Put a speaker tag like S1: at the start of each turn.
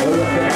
S1: Okay.